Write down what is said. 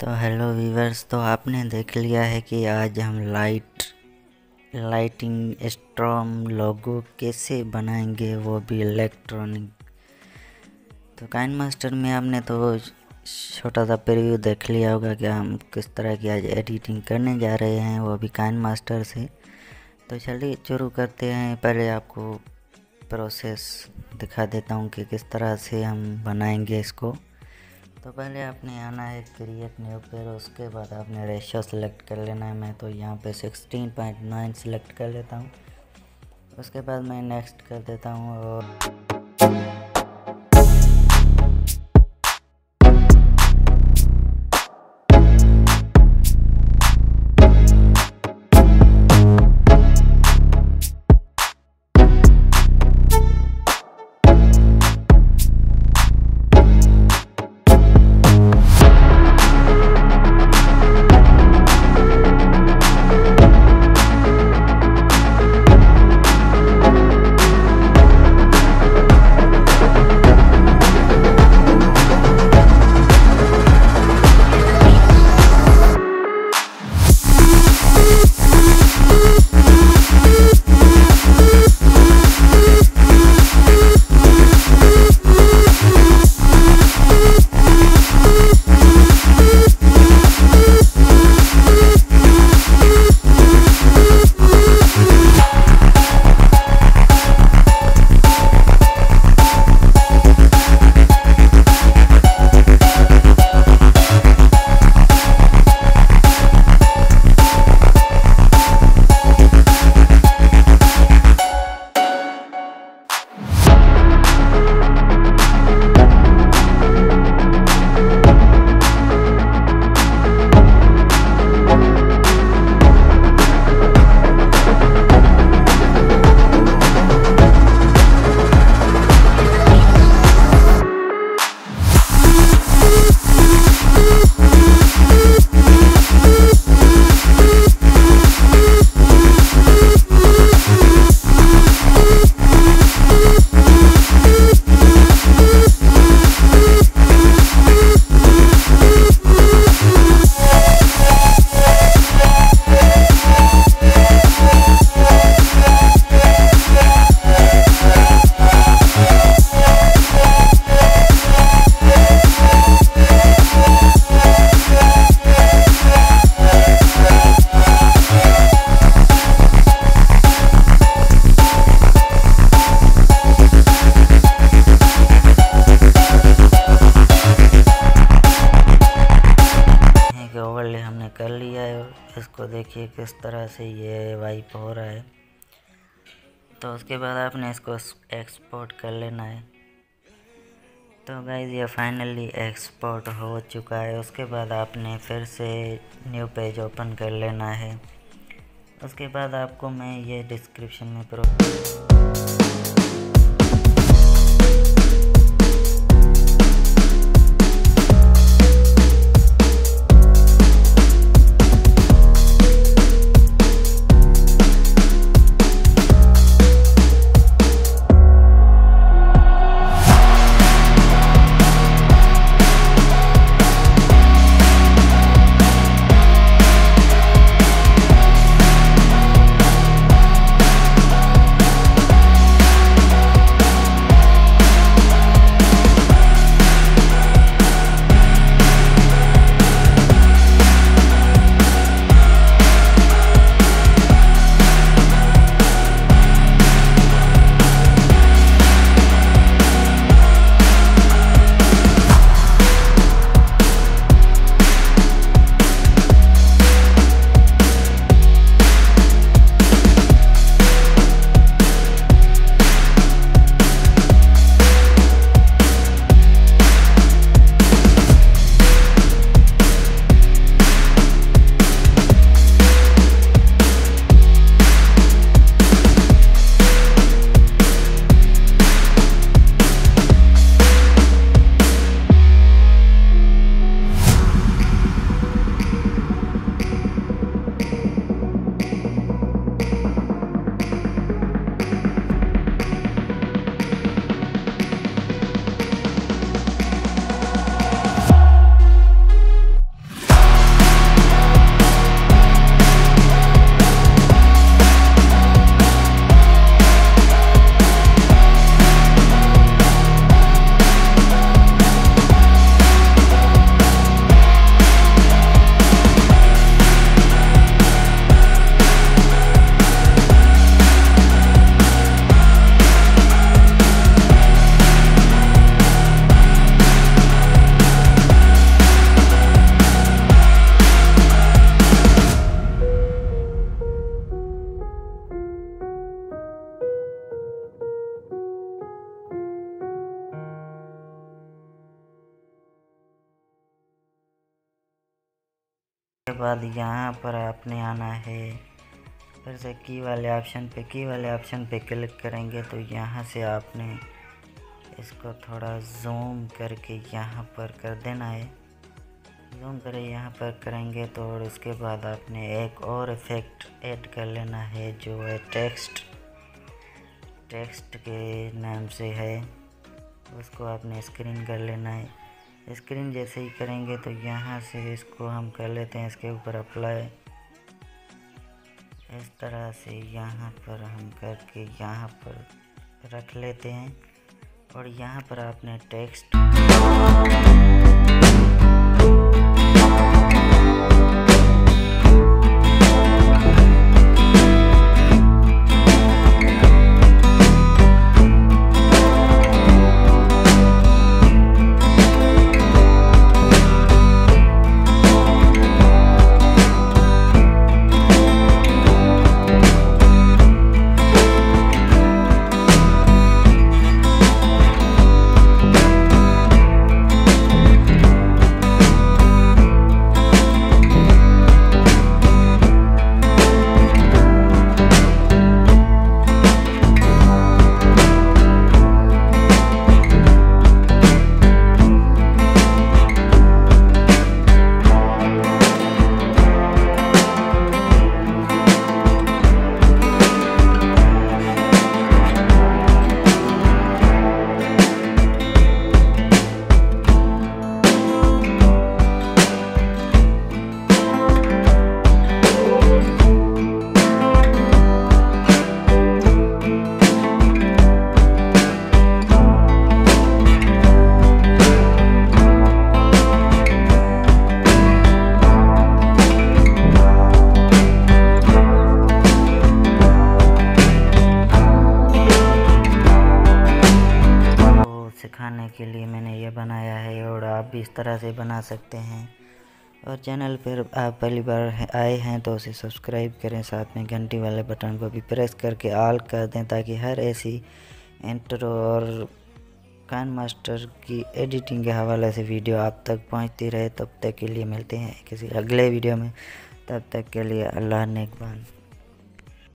तो hello viewers तो आपने देख लिया है कि आज हम लाइट लाइटिंग स्ट्रॉम लोगो कैसे बनाएँगे, वो भी इलेक्ट्रॉनिक तो काइन मास्टर में आपने तो छोटा सा प्रीव्यू देख लिया होगा कि हम किस तरह की आज एडिटिंग करने जा रहे हैं, वो भी काइन मास्टर से। तो चलिए शुरू करते हैं। पहले आपको प्रोसेस दिखा देता हूँ कि किस तरह से हम बनाएँगे इसको। तो पहले आपने आना है क्रिएट न्यू पर उसके बाद आपने रेशो सेलेक्ट कर लेना है। मैं तो यहाँ पे 16.9 सेलेक्ट कर लेता हूँ। उसके बाद मैं नेक्स्ट कर देता हूँ और लिया है, इसको देखिए किस तरह से ये वाइप हो रहा है। तो उसके बाद आपने इसको एक्सपोर्ट कर लेना है। तो गाइज़ ये फाइनली एक्सपोर्ट हो चुका है। उसके बाद आपने फिर से न्यू पेज ओपन कर लेना है। उसके बाद आपको मैं ये डिस्क्रिप्शन में प्रो उसके बाद यहाँ पर आपने आना है। फिर से की वाले ऑप्शन पे की वाले ऑप्शन पे क्लिक करेंगे तो यहाँ से आपने इसको थोड़ा जूम करके यहाँ पर कर देना है। जूम करें यहाँ पर करेंगे तो और उसके बाद आपने एक और इफ़ेक्ट ऐड कर लेना है जो है टेक्स्ट टेक्स्ट के नाम से है। उसको आपने स्क्रीन कर लेना है। स्क्रीन जैसे ही करेंगे तो यहाँ से इसको हम कर लेते हैं, इसके ऊपर अप्लाई। इस तरह से यहाँ पर हम करके यहाँ पर रख लेते हैं। और यहाँ पर आपने टेक्स्ट आप भी इस तरह से बना सकते हैं। और चैनल पर आप पहली बार आए हैं तो उसे सब्सक्राइब करें, साथ में घंटी वाले बटन को भी प्रेस करके ऑल कर दें ताकि हर ऐसी इंट्रो और कान मास्टर की एडिटिंग के हवाले से वीडियो आप तक पहुँचती रहे। तब तक के लिए मिलते हैं किसी अगले वीडियो में। तब तक के लिए अल्लाह नेकबान।